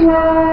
Yeah.